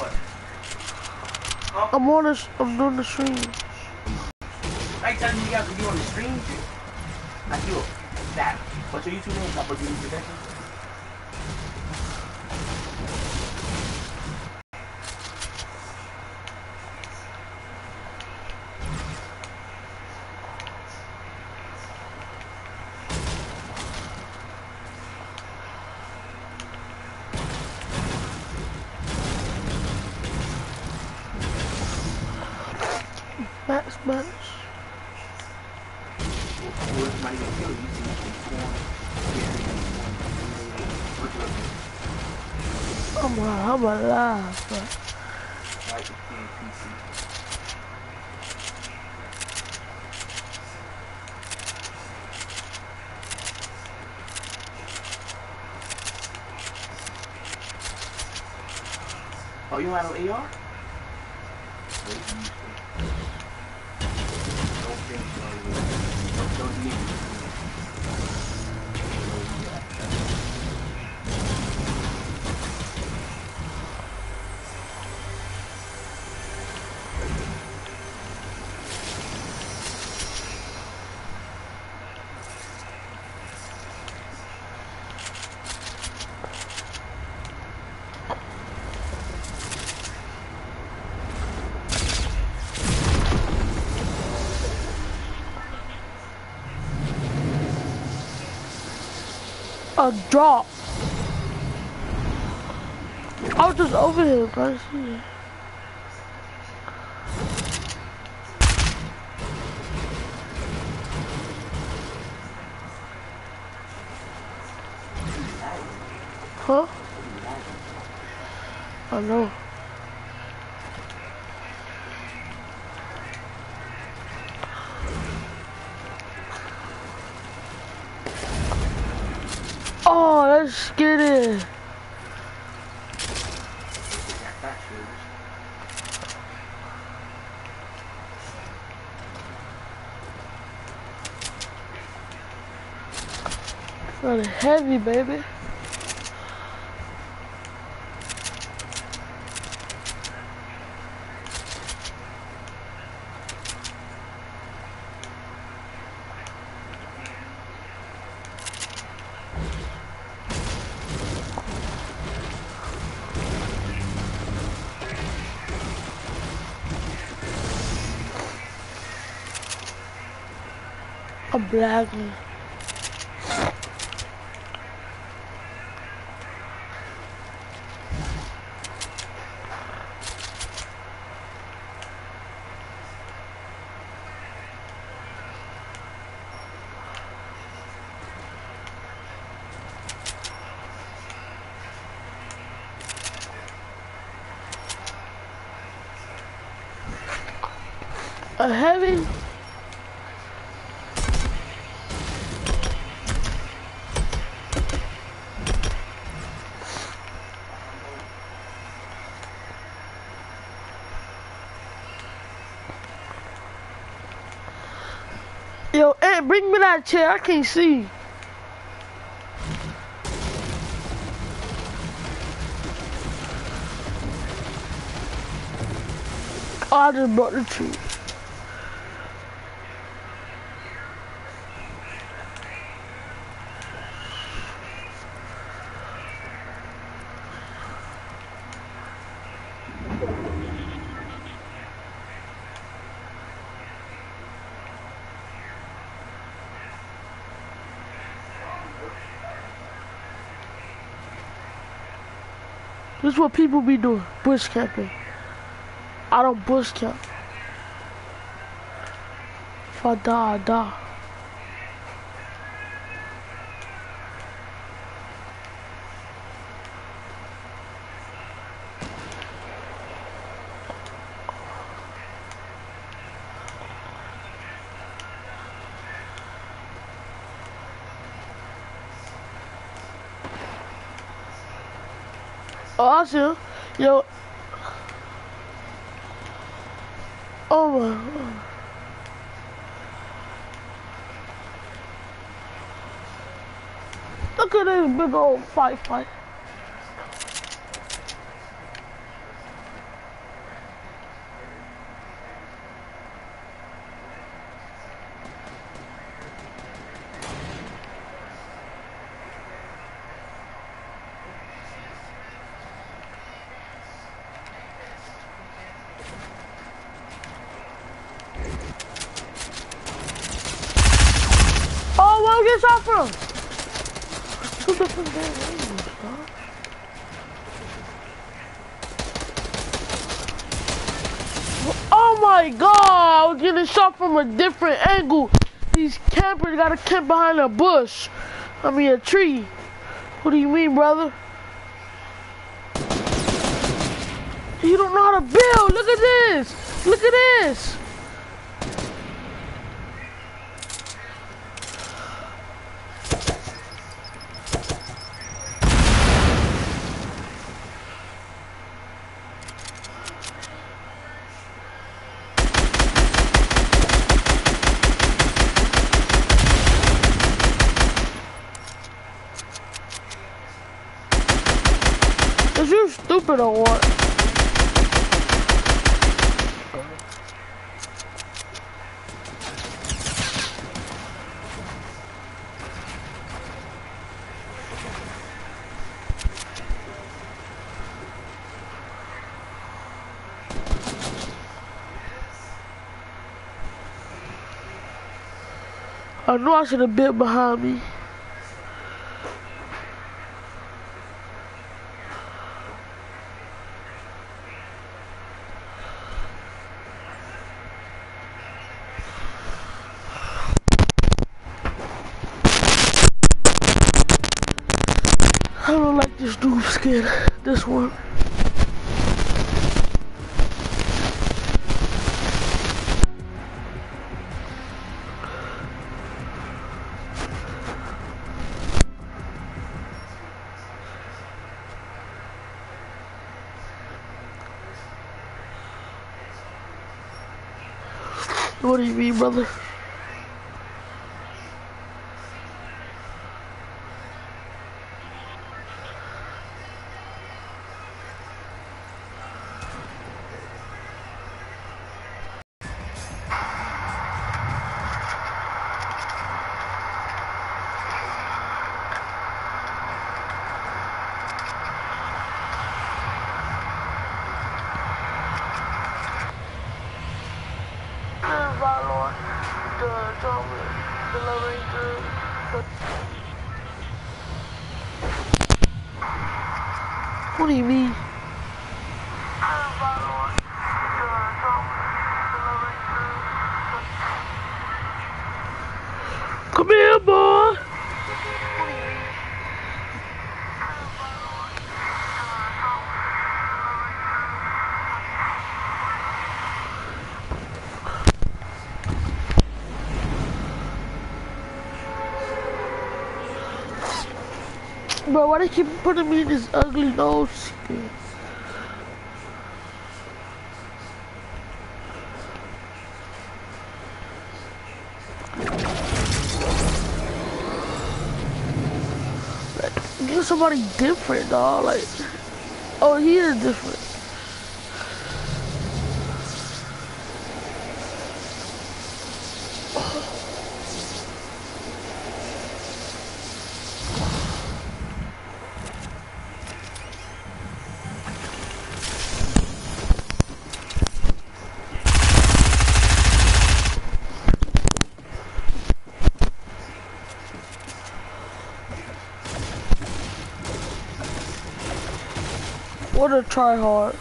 What? Huh? I'm on this. I'm doing the stream. I telling you guys to be on the stream. Like you, that. What's your YouTube name? Stop YouTube production. I'm. I'm alive. Oh, you don't have no a drop. I was just over here, bro. Huh? I know. Oh, let's get it. Really heavy, baby. Blagging. A heavy. Yo, hey, bring me that chair. I can't see. I just brought the tree. This is what people be doing, bush camping. I don't bush camp. If I die, I die. Yo. Oh. Look at this big old fight fight. Damn angles, dog. Oh my god, I was getting shot from a different angle. These campers gotta camp behind a bush. I mean a tree. What do you mean, brother? You don't know how to build. Look at this. Look at this. Is you I knew I should have been behind me. I don't like this This one. What do you mean, brother? Valor, the drummer, the ranger, the... What do you mean? Keep putting me in this ugly nose? Like, Get somebody different, dog. Like, oh, he is different. What a try hard.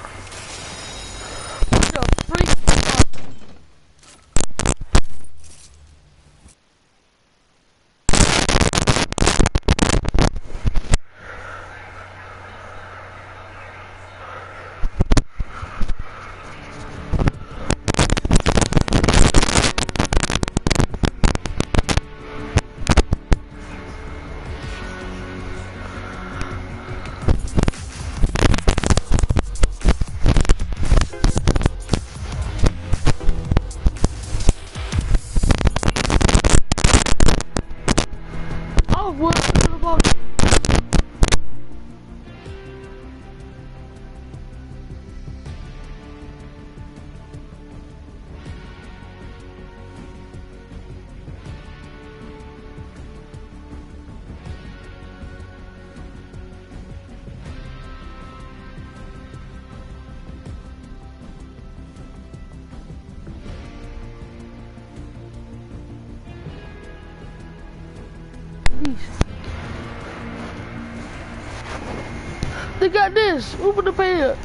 We got this. Who put the pay?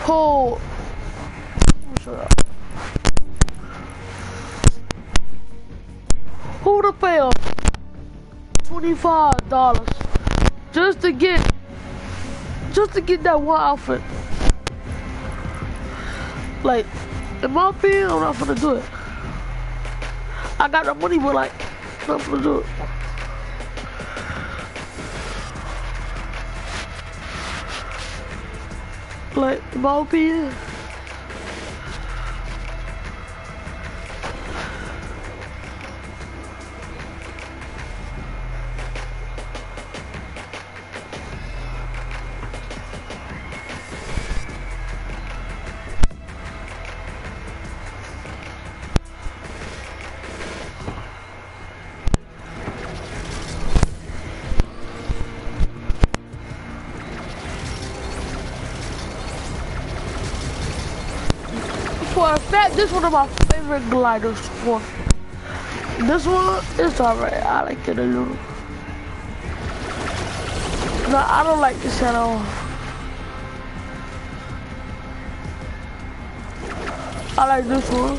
Hold. Who to pay up? Twenty-five dollars just to get, just to get that one outfit. Like, in my opinion, I'm not gonna do it. I got the money, but like, I'm not gonna do it. Like, in my opinion. For a fact, this one of my favorite gliders. For this one, it's alright. I like it a little. No, I don't like this at all. I like this one.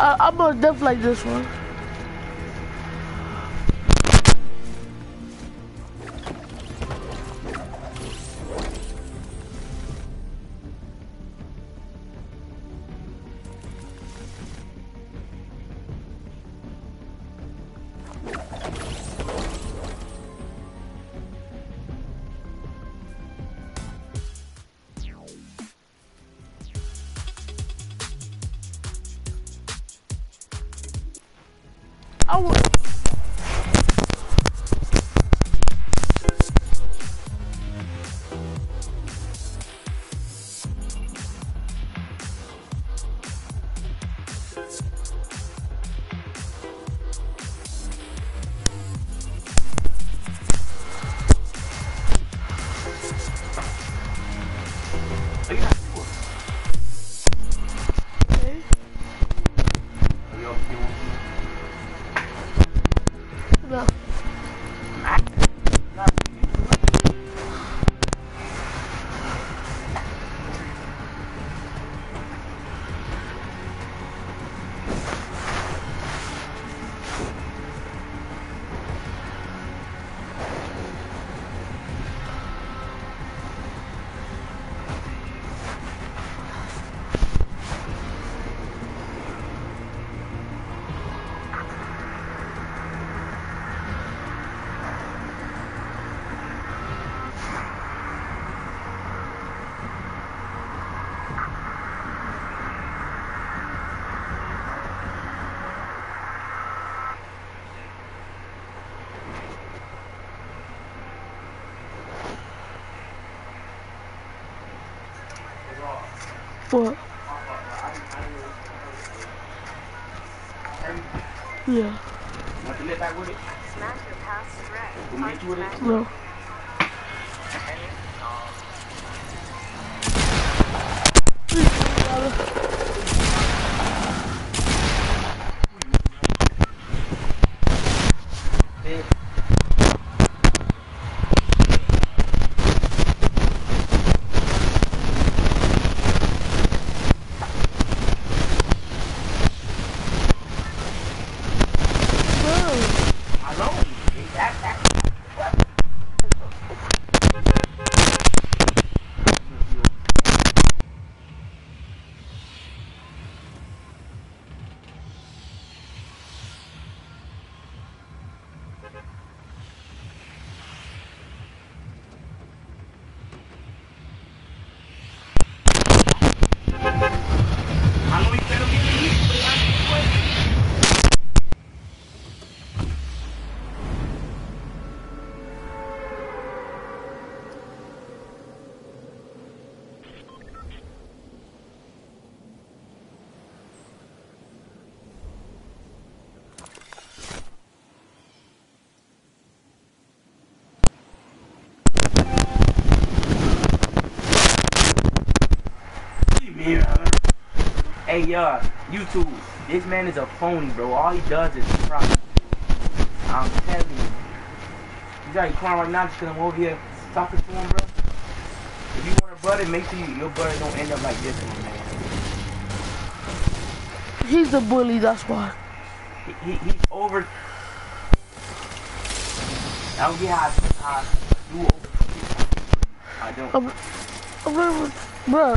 I, I'm gonna definitely like this one. I Yeah. We'll meet you? No. I know. That, that. I know you better be the heat, but I know Yeah. Hey, uh, YouTube, this man is a phony, bro. All he does is cry. I'm telling you. He's already crying right now just because I'm over here talking to him, bro. If you want a brother, make sure you, your brother don't end up like this one, man. He's a bully, that's why. He, he, he's over. I don't get how, how you over. I don't. I'm, I'm bro.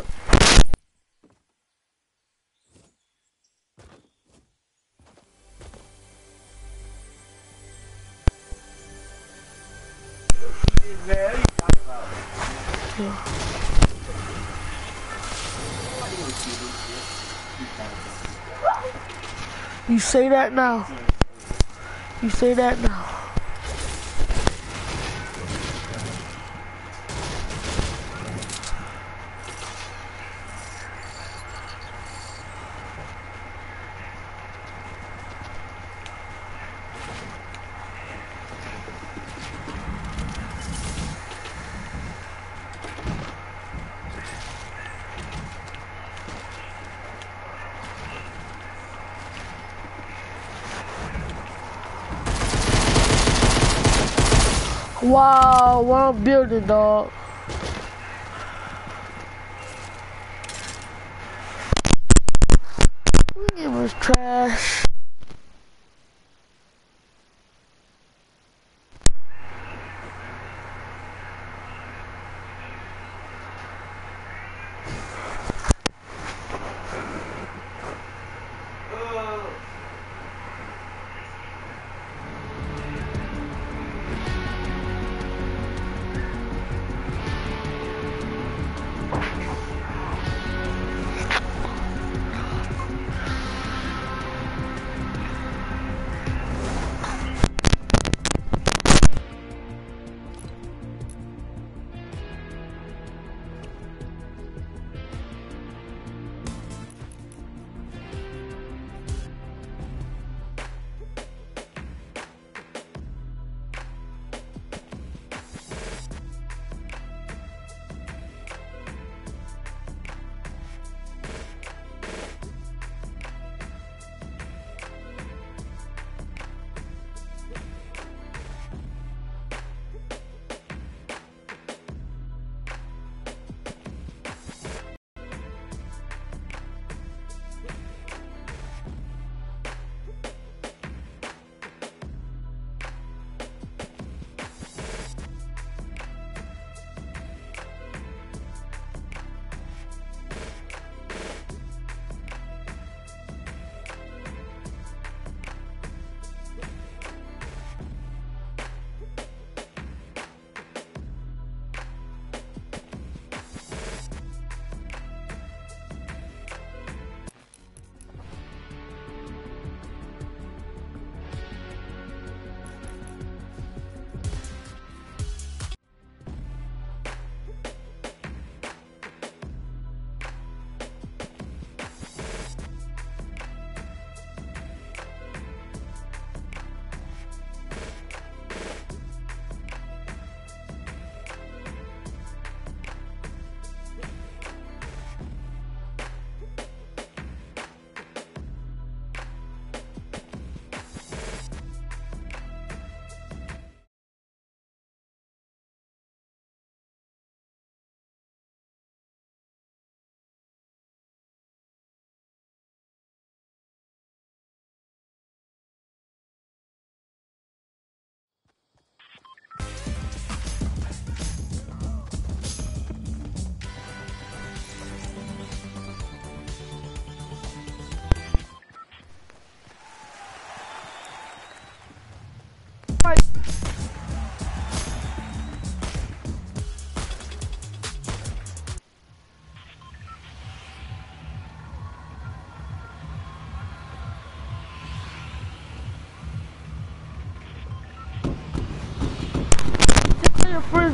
You say that now. You say that now. Wow, one building, dog.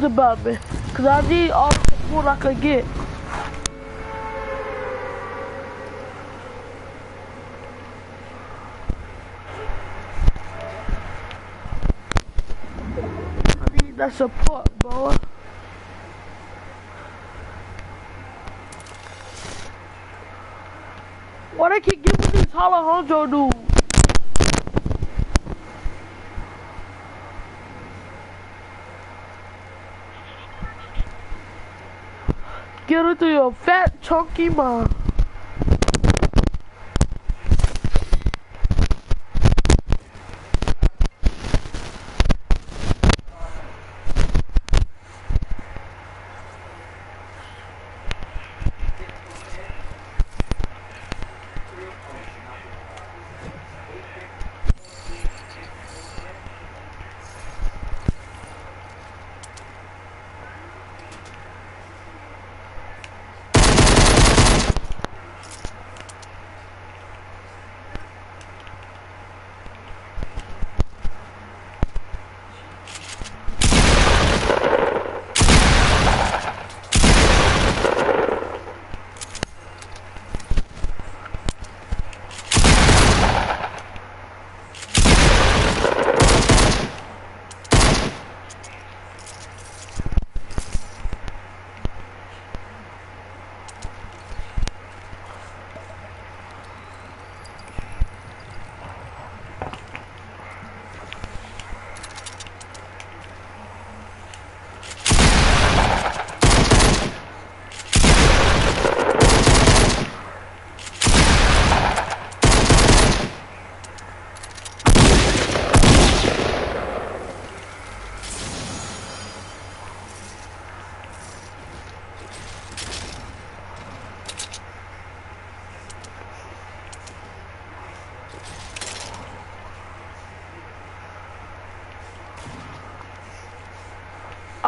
Friends about me, cause I need all the support I could get. I need that support, boy. Why they keep giving these Alejandro dudes? get it your fat, chunky mouth.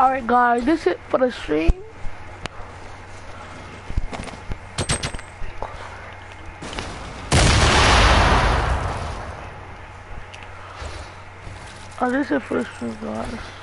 Alright guys, this is for the stream. Oh, this is for the stream guys.